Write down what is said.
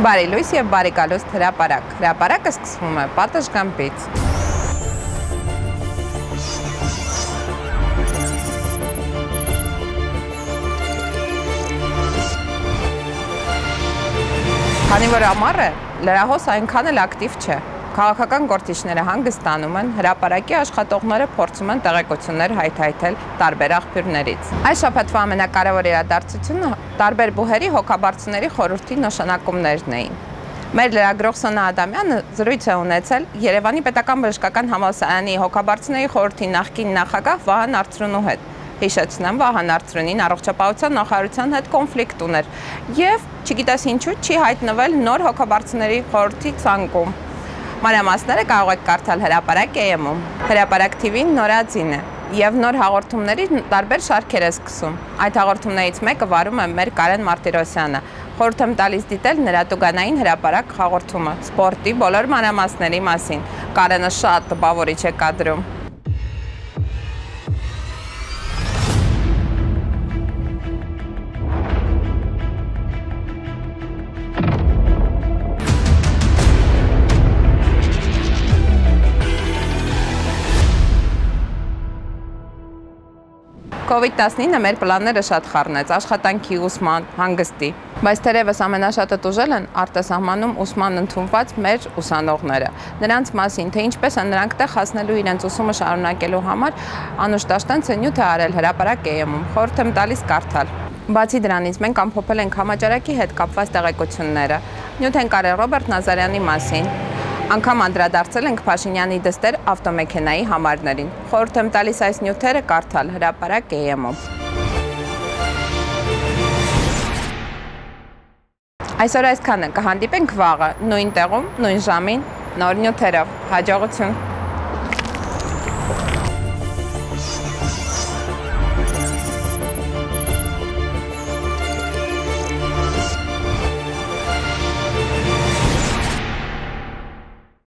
Բարի լույս եւ բարի գալուստ հրապարակ։ Հրապարակը սկսվում է պատշգամբից։ Քանի որ ամառ է, լրահոս այնքան էլ ակտիվ չէ։ Քաղաքական գործիչները հանգստանում են, հրապարակի աշխատողները փորձում են տեղեկություններ հայթայթել տարբեր աղբյուրներից։ Այս շաբաթվա ամենակարևոր իրադարձությունը տարբեր բուհերի հոգաբարձուների խորհրդի նշանակումներն էին։ Մեր լրագրող Սոնա Ադամյանը զրույց է ունեցել Երևանի Պետական Բժշկական Համալսարանի հոգաբարձուների խորհրդի նախկին նախագահ Վահան Արծրունու հետ։ Հիշեցնեմ, Վահան Արծրունին առողջապահության նախարարության հետ կոնֆլիկտ ուներ եւ չգիտես ինչու չի հայտնվել նոր հոգաբարձուների խորհրդի ցանկում։ Մանրամասները կարող եք կարդալ հրապարակ AM-ում։ Հրապարակ TV-ն նորածին է եւ նոր հաղորդումների տարբեր շարքեր է սկսում։ Այդ հաղորդումներից մեկը վարում է մեր Կարեն Մարտիրոսյանը։ Խորհուրդ եմ տալիս դիտել նրա տուգանային հրապարակ հաղորդումը սպորտի բոլոր մանրամասների մասին։ Կարենը շատ տպավորիչ է կադրում։ COVID-19-ը մեր պլանները շատ խառնեց աշխատանքի, ուսման, հանգստի, բայց թերևս ամենաշատը տուժել են արտասահմանում ուսման ընդունված մեր ուսանողները։ Նրանց մասին, թե ինչպես են նրանք տեղ հասնելու իրենց ուսումը շարունակելու համար, Անուշ Տաշտանցը նյութ է արել հրապարակ EM-ում։ Խորհուրդ եմ տալիս կարդալ։ Բացի դրանից մենք ամփոփել ենք համաճարակի հետ կապված տեղեկությունները։ Նյութ են կարել Ռոբերտ Նազարյանի մասին, Անկամ անդրադարձել ենք Փաշինյանի դստեր ավտոմեքենայի համարներին։ Խորհուրդ եմ տալիս այս նյութերը կարդալ հրապարակ EM-ում։ Այսօր այսքանը կհանդիպենք վաղը նույն տեղում, նույն ժամին, նոր նյութերով։ Հաջողություն։